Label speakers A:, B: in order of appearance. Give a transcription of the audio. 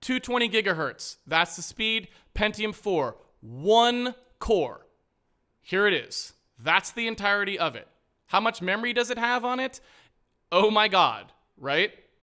A: 220 gigahertz. That's the speed. Pentium 4, one core. Here it is. That's the entirety of it. How much memory does it have on it? Oh my God, right?